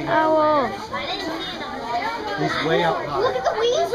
see him. Owl. He's way up high. Look at the wings.